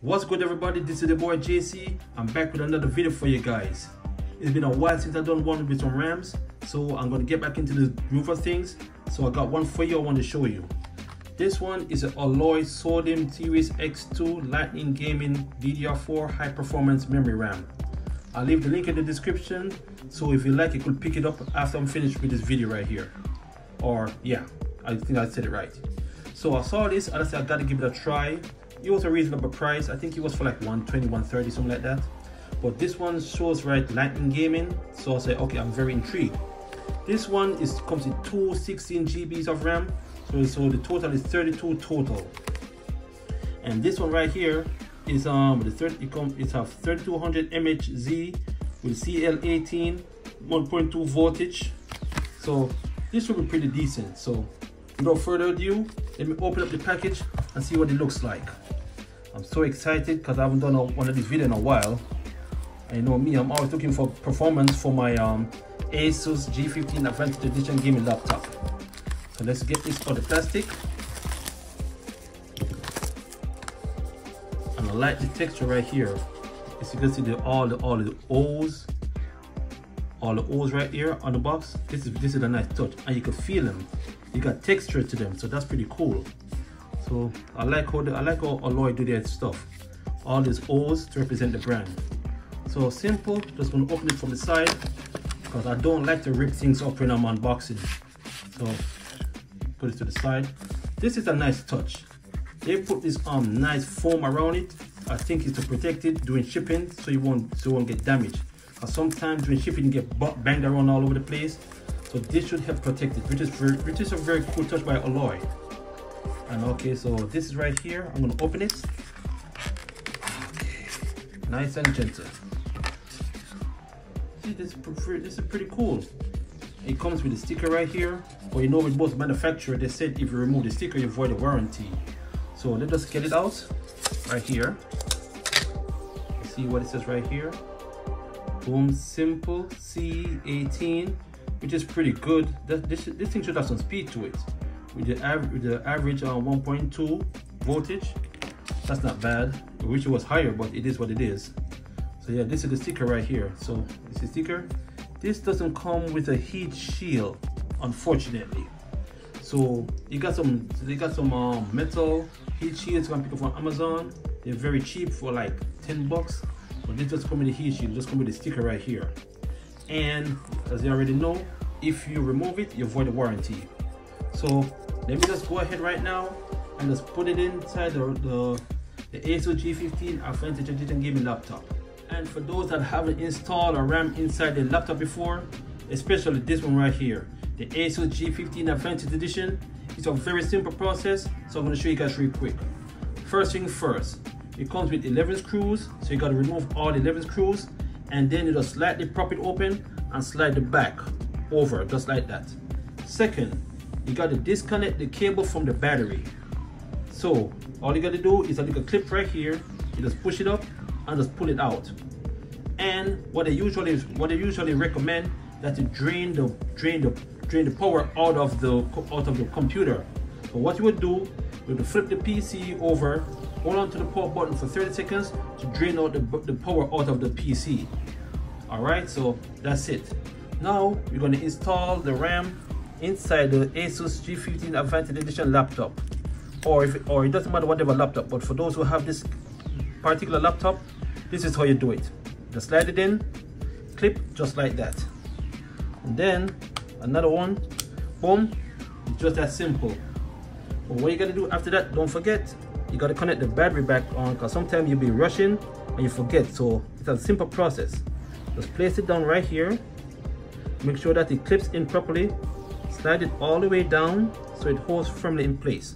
What's good everybody, this is the boy JC. I'm back with another video for you guys. It's been a while since I've done one with some RAMs, so I'm gonna get back into the groove of things. So I got one for you I want to show you. This one is an Oloy SODIMM Series X2 Lightning Gaming DDR4 high performance memory RAM. I'll leave the link in the description, so if you like you could pick it up after I'm finished with this video right here. Or yeah, I think I said it right. So I saw this and I said I gotta give it a try it was a reasonable price. I think it was for like 120 130 something like that. But this one shows right lightning gaming. So i say okay i'm very intrigued. This one is comes with two 16 gbs of ram. So so the total is 32 total. And this one right here is um the third it comes it's a 3200 mhz with cl18 1.2 voltage. So this will be pretty decent. So without further ado let me open up the package and see what it looks like I'm so excited because I haven't done a, one of these videos in a while. You know me, I'm always looking for performance for my um, Asus G15 Advanced Edition gaming laptop. So let's get this out of plastic. And I like the texture right here. As you can see, the, all the all the O's, all the O's right here on the box. This is this is a nice touch, and you can feel them. You got texture to them, so that's pretty cool. So I like how the, I like how Oloy do their stuff. All these O's to represent the brand. So simple, just gonna open it from the side because I don't like to rip things up when I'm unboxing. So put it to the side. This is a nice touch. They put this um nice foam around it. I think it's to protect it during shipping so you won't so you won't get damaged. Because sometimes during shipping you get banged around all over the place. So this should help protect it, which is very, which is a very cool touch by Oloy and okay so this is right here. I'm to open it. Okay nice and gentle. See this is pretty cool. It comes with a sticker right here. But you know with both manufacturer they said if you remove the sticker you avoid the warranty. So let us get it out right here. See what it says right here? Boom simple c18 which is pretty good. This, this thing should have some speed to it with the, av with the average on uh, 1.2 voltage that's not bad. I wish it was higher but it is what it is. So yeah this is the sticker right here. So this is the sticker. This doesn't come with a heat shield unfortunately. So you got some they got some um, metal heat shields you can pick up on Amazon. They're very cheap for like 10 bucks. But this just come with a heat shield just come with a sticker right here. And as you already know if you remove it you avoid the warranty so let me just go ahead right now and just put it inside the, the, the ASUS G15 Advanced Edition Gaming laptop. And for those that haven't installed a RAM inside the laptop before, especially this one right here, the ASUS G15 Advanced Edition, it's a very simple process, so I'm gonna show you guys real quick. First thing first, it comes with 11 screws, so you gotta remove all 11 screws, and then you just slightly prop it open and slide the back over, just like that. Second, you got to disconnect the cable from the battery. So all you got to do is a little clip right here. You just push it up and just pull it out. And what they usually what they usually recommend that you drain the drain the drain the power out of the out of the computer. So what you would do, you would flip the PC over, hold on to the power button for 30 seconds to drain out the, the power out of the PC. All right, so that's it. Now going to install the RAM inside the Asus G15 Advanced Edition laptop. Or if or it doesn't matter whatever laptop but for those who have this particular laptop this is how you do it. Just slide it in clip just like that. And then another one boom it's just that simple. But what you gotta do after that don't forget you gotta connect the battery back on because sometimes you'll be rushing and you forget. So it's a simple process. Just place it down right here. Make sure that it clips in properly slide it all the way down so it holds firmly in place.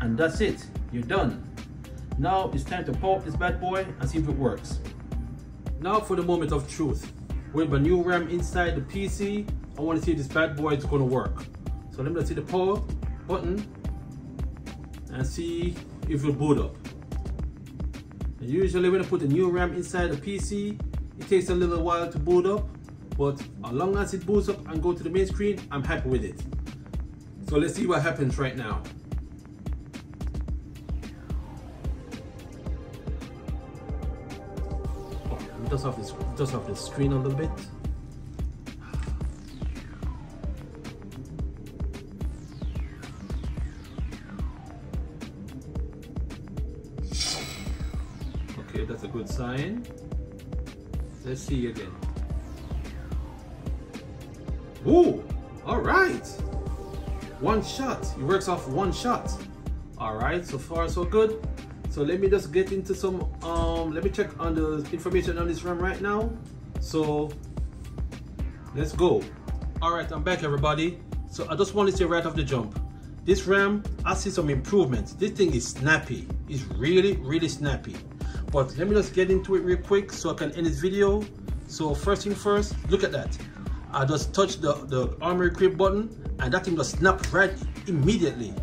And that's it. You're done. Now it's time to pop this bad boy and see if it works. Now for the moment of truth. With my new RAM inside the PC I want to see if this bad boy is going to work. So let me see the power button and see if it will boot up. And usually when I put the new RAM inside the PC it takes a little while to boot up but as long as it boots up and go to the main screen I'm happy with it so let's see what happens right now dust off this dust off the screen a little bit. Okay, that's a good sign. Let's see again. Ooh, all right. One shot, it works off one shot. All right, so far so good. So let me just get into some, um, let me check on the information on this RAM right now. So let's go. All right, I'm back everybody. So I just want to say right off the jump, this RAM, I see some improvements. This thing is snappy. It's really, really snappy. But let me just get into it real quick so I can end this video. So first thing first, look at that. I just touched the, the Armoury Crate button and that thing just snapped right immediately.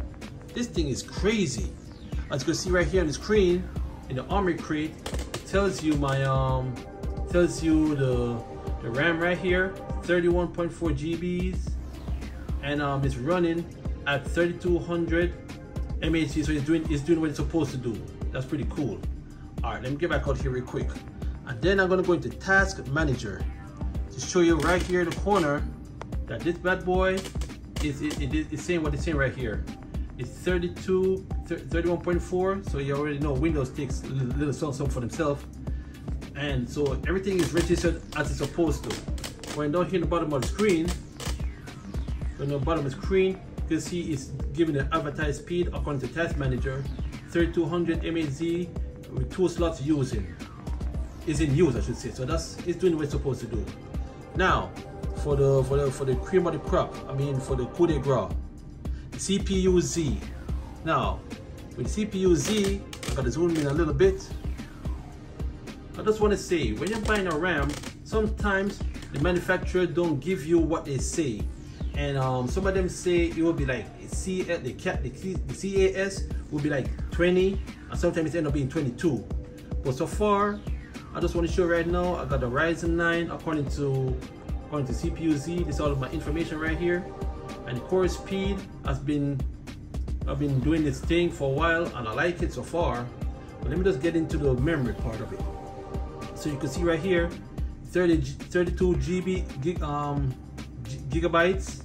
This thing is crazy. As you can see right here on the screen, in the Armoury Crate, it tells you my um tells you the the RAM right here, 31.4 GBs, and um it's running at 3200 mAh, so it's doing it's doing what it's supposed to do. That's pretty cool. All right, let me get back out here real quick, and then I'm gonna go into Task Manager to show you right here in the corner that this bad boy is it, it, saying what it's saying right here. It's 32, 31.4, so you already know Windows takes a little something for themselves. And so everything is registered as it's supposed to. When down here in the bottom of the screen, on the bottom of the screen, you can see it's giving the advertised speed according to Task Manager, 3200 MHz with two slots using. Is in use, I should say. So that's it's doing what it's supposed to do. Now, for the for the for the cream of the crop, I mean for the coup de grace, CPU Z. Now, with CPU Z, I gotta zoom in a little bit. I just want to say, when you're buying a RAM, sometimes the manufacturer don't give you what they say. And um, some of them say it will be like C the, the, the CAS will be like 20, and sometimes it end up being 22. But so far, I just want to show right now, I got the Ryzen 9 according to according to CPU Z. This is all of my information right here. And the core speed has been I've been doing this thing for a while and I like it so far. But let me just get into the memory part of it. So you can see right here, 30, 32 GB gig, um, gigabytes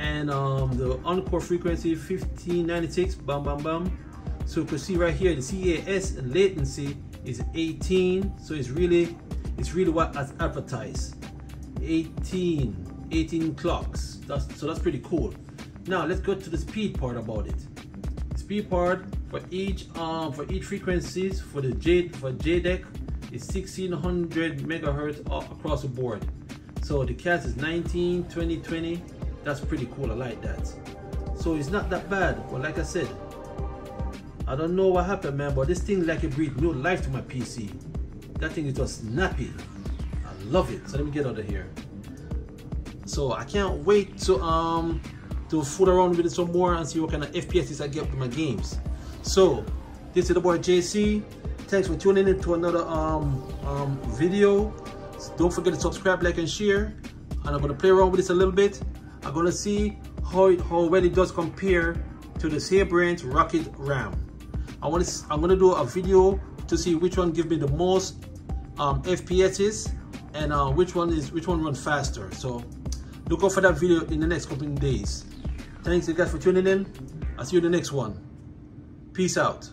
and um, the uncore frequency 1596, bam bam bam. So you can see right here the CAS latency is 18, so it's really it's really what as advertised. 18, 18 clocks. That's so that's pretty cool. Now let's go to the speed part about it speed part for each um for each frequencies for the J for JEDEC is 1600 megahertz across the board. So the CAS is 19, 20, 20. That's pretty cool. I like that. So it's not that bad. But like I said, I don't know what happened, man. But this thing like it breathed new life to my PC. That thing is just snappy. I love it. So let me get out of here. So I can't wait to um to fool around with it some more and see what kind of FPS I get with my games. So, this is the boy JC. Thanks for tuning in to another um, um, video. So don't forget to subscribe, like, and share. And I'm gonna play around with this a little bit. I'm gonna see how it, how well it does compare to the Sabrent Rocket RAM. I want to I'm gonna do a video to see which one give me the most um, FPSs and uh, which one is which one run faster. So look out for that video in the next couple of days. Thanks you guys for tuning in. I'll see you in the next one. Peace out.